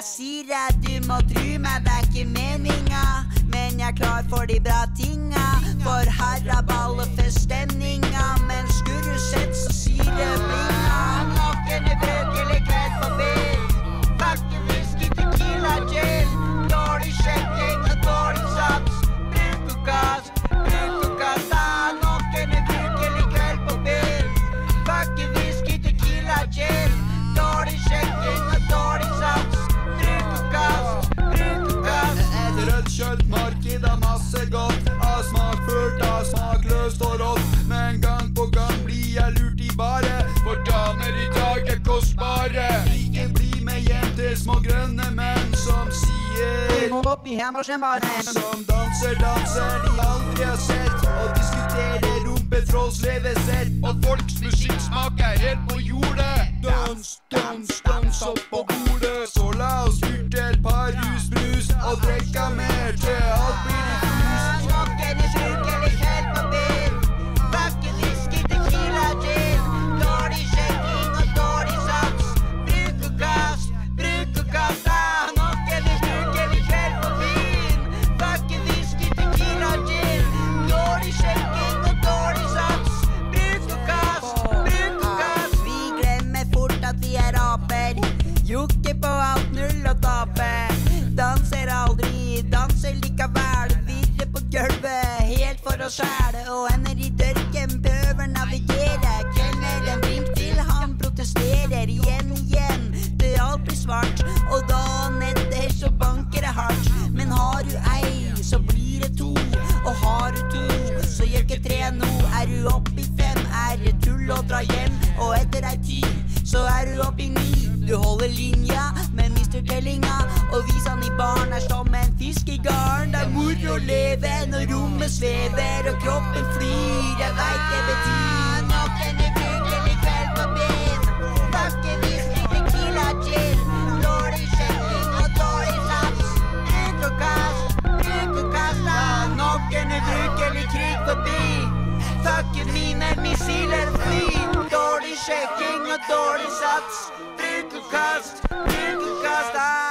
Jeg sier at du må tru meg, det er ikke meninga, men jeg er klar for de bra tinga. For haraball Som danser danser de aldri har sett. Og diskuterer rumpetrolls levesett. Og folks musikksmak er helt på jordet. Dans, dans, dans opp på bordet. Så la oss fylte et par husbrus og drikke mer til alt blir helt for oss sjæl. Og ender i dørken, prøver navigere. Kelner en vink til han protesterer. Igjen, igjen, Det alt blir svart. Og dagen etter så banker det hardt. Men har du ei, så blir det to. Og har du to, så gjør ikke tre nå. Er du opp i fem, er det tull å dra hjem. Og etter ei ti, så er du opp i ni. Du holder linja, men mister tellinga. Og vis han i baren er som en fisk å leve når rommet svever og kroppen flyr. Jeg veit det betyr Noen er i kveld på byen. Fucking whisky, tequila, gin. Dårlig sjekking og dårlig sats. Bruk og kast, bruk og kast. Noen er i krig forbi. Fucking mine missiler fly. Dårlig sjekking og dårlig sats. Bruk og kast, bruk og kast. Ah,